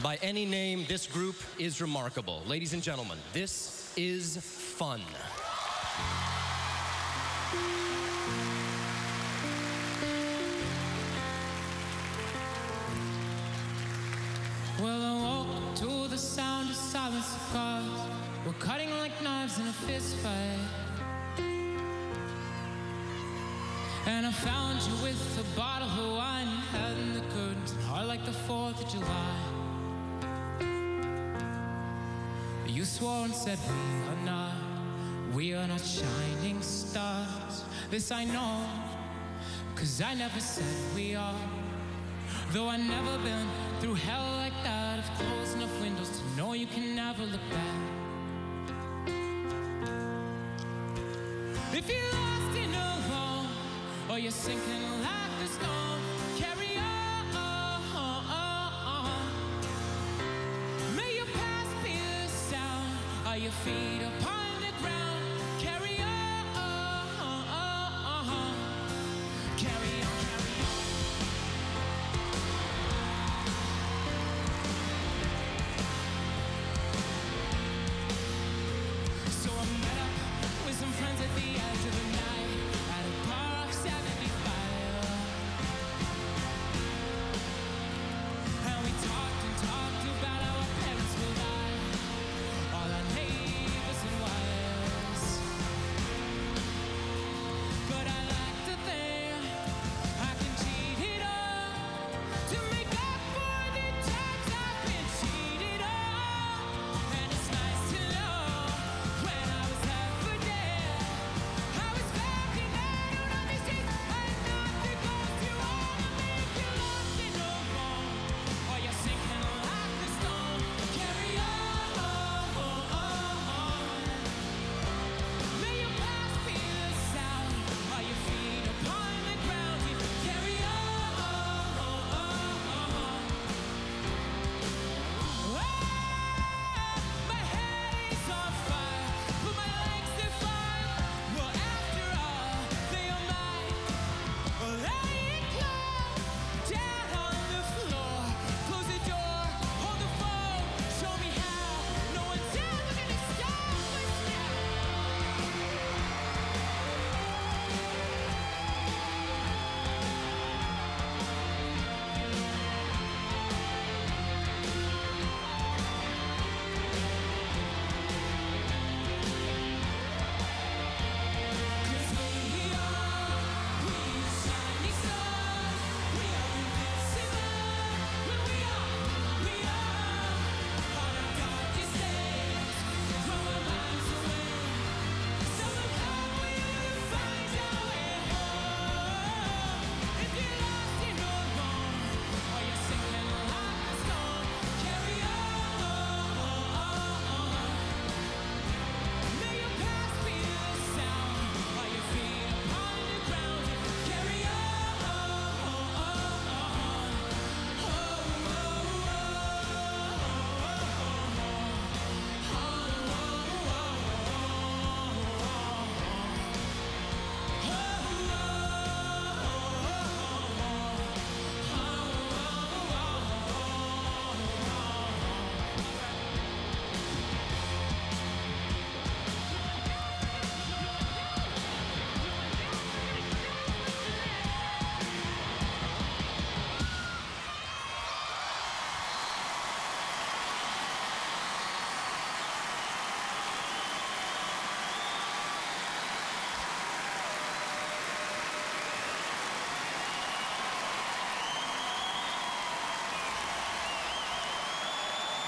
By any name, this group is remarkable. Ladies and gentlemen, this is fun. Well, I woke to the sound of silent cars. We're cutting like knives in a fist fight. And I found you with a bottle of wine in the curtains, heart like the 4th of July. You swore and said we are not, we are not shining stars. This I know, cause I never said we are. Though I never been through hell like that, I've closed enough windows to know you can never look back. If you're lost and alone, or you're sinking like your feet upon the ground.